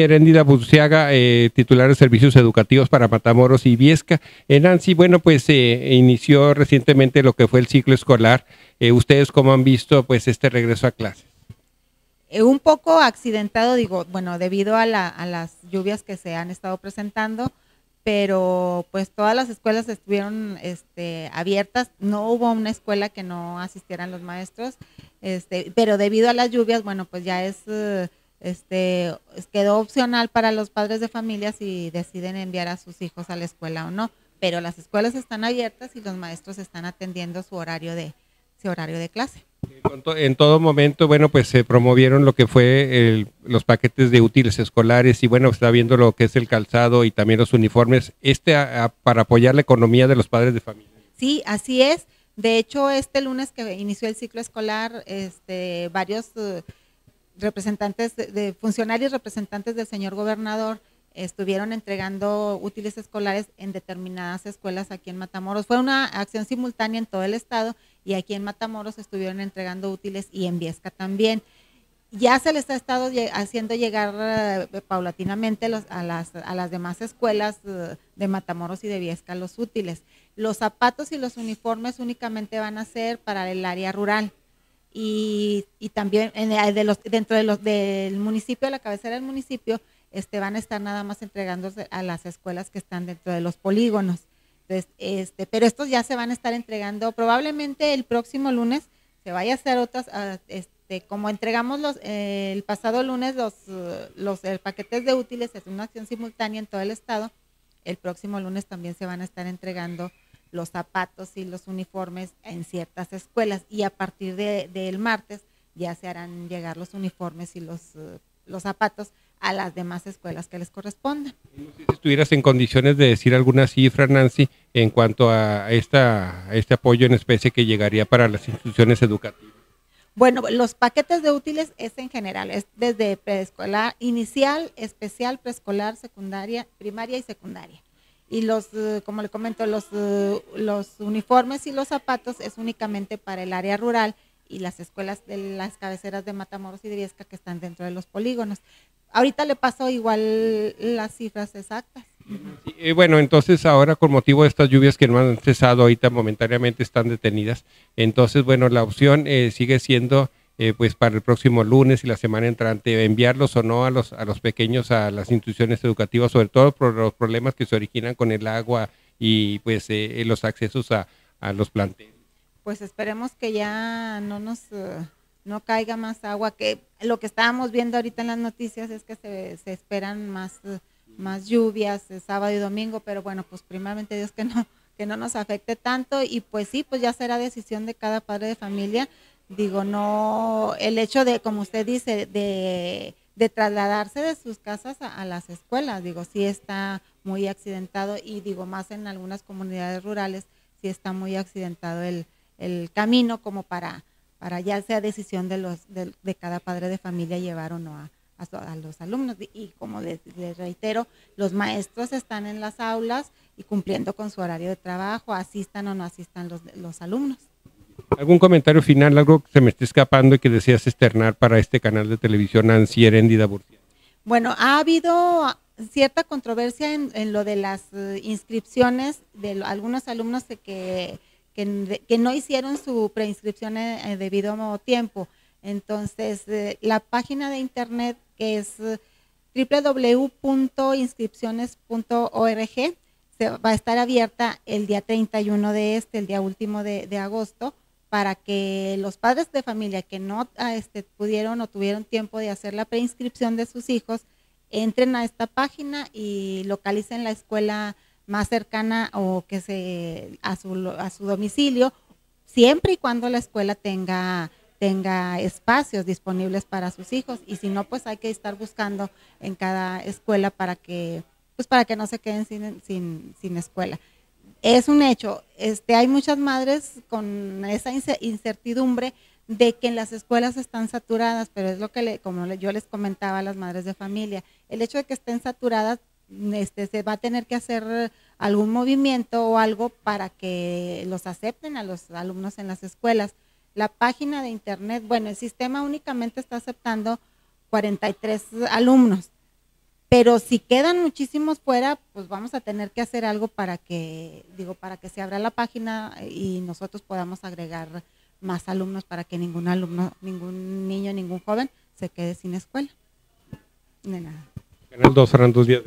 Herendida Buciaga, eh, titular de Servicios Educativos para Matamoros y Viesca. Eh, Nancy, bueno, pues eh, inició recientemente lo que fue el ciclo escolar. Eh, ¿Ustedes cómo han visto pues este regreso a clases? Eh, un poco accidentado, digo, bueno, debido a, la, las lluvias que se han estado presentando, pero pues todas las escuelas estuvieron este, abiertas, no hubo una escuela que no asistieran los maestros, este, pero debido a las lluvias, bueno, pues ya es, eh, este, quedó opcional para los padres de familia si deciden enviar a sus hijos a la escuela o no, pero las escuelas están abiertas y los maestros están atendiendo su horario de, su horario de clase. En todo momento, bueno, pues se promovieron lo que fue el, los paquetes de útiles escolares y bueno, está viendo lo que es el calzado y también los uniformes, este a, a, para apoyar la economía de los padres de familia. Sí, así es. De hecho, este lunes que inició el ciclo escolar, este, varios uh, representantes, de, funcionarios representantes del señor gobernador estuvieron entregando útiles escolares en determinadas escuelas aquí en Matamoros. Fue una acción simultánea en todo el estado y aquí en Matamoros estuvieron entregando útiles y en Viesca también. Ya se les ha estado haciendo llegar uh, paulatinamente los, a, las, a las demás escuelas uh, de Matamoros y de Viesca los útiles. Los zapatos y los uniformes únicamente van a ser para el área rural. Y, y también en, de los, dentro de los, del municipio, la cabecera del municipio, este, van a estar nada más entregándose a las escuelas que están dentro de los polígonos. Entonces, este, pero estos ya se van a estar entregando probablemente el próximo lunes, se vaya a hacer otras, uh, este, como entregamos los, eh, el pasado lunes los, uh, los paquetes de útiles, es una acción simultánea en todo el estado, el próximo lunes también se van a estar entregando los zapatos y los uniformes en ciertas escuelas y a partir del de, de martes ya se harán llegar los uniformes y los, uh, los zapatos a las demás escuelas que les correspondan. Si estuvieras en condiciones de decir alguna cifra, Nancy, en cuanto a, esta, a este apoyo en especie que llegaría para las instituciones educativas. Bueno, los paquetes de útiles es en general, es desde preescolar, inicial, especial, preescolar, secundaria, primaria y secundaria. Y los, uh, como le comento, los, uh, los uniformes y los zapatos es únicamente para el área rural y las escuelas de las cabeceras de Matamoros y de Viesca que están dentro de los polígonos. Ahorita le paso igual las cifras exactas. Sí, bueno, entonces ahora con motivo de estas lluvias que no han cesado ahorita momentáneamente están detenidas, entonces bueno, la opción eh, sigue siendo eh, pues para el próximo lunes y la semana entrante enviarlos o no a los a los pequeños a las instituciones educativas, sobre todo por los problemas que se originan con el agua y pues eh, los accesos a, a, los planteles. Pues esperemos que ya no nos uh no caiga más agua, que lo que estábamos viendo ahorita en las noticias es que se, se esperan más, más lluvias eh, sábado y domingo, pero bueno, pues primeramente Dios que no, que no nos afecte tanto y pues sí, pues ya será decisión de cada padre de familia. Digo, no, el hecho de, como usted dice, de, de trasladarse de sus casas a, las escuelas, digo, sí está muy accidentado y digo, más en algunas comunidades rurales, sí está muy accidentado el, el camino como para para ya sea decisión de, los, de, de cada padre de familia llevar o no a, a, a los alumnos. Y como les, les, reitero, los maestros están en las aulas y cumpliendo con su horario de trabajo, asistan o no asistan los, los alumnos. ¿Algún comentario final, algo que se me esté escapando y que deseas externar para este canal de televisión Nancy Heréndida Burcia? Bueno, ha habido cierta controversia en, en lo de las uh, inscripciones de algunos alumnos que que, que no hicieron su preinscripción en, debido a tiempo. Entonces, eh, la página de internet que es eh, www.inscripciones.org va a estar abierta el día 31 de este, el día último de agosto, para que los padres de familia que no ah, este, pudieron o tuvieron tiempo de hacer la preinscripción de sus hijos, entren a esta página y localicen la escuela más cercana o que se a su, a su domicilio, siempre y cuando la escuela tenga tenga espacios disponibles para sus hijos y si no pues hay que estar buscando en cada escuela para que pues para que no se queden sin, sin, sin escuela. Es un hecho, este hay muchas madres con esa incertidumbre de que en las escuelas están saturadas, pero es lo que le, como yo les comentaba a las madres de familia, el hecho de que estén saturadas este, se va a tener que hacer algún movimiento o algo para que los acepten a los alumnos en las escuelas. La página de internet, bueno, el sistema únicamente está aceptando 43 alumnos, pero si quedan muchísimos fuera, pues vamos a tener que hacer algo para que, digo, para que se abra la página y nosotros podamos agregar más alumnos para que ningún alumno, ningún niño, ningún joven se quede sin escuela. De nada. Canal 2 serán dos días.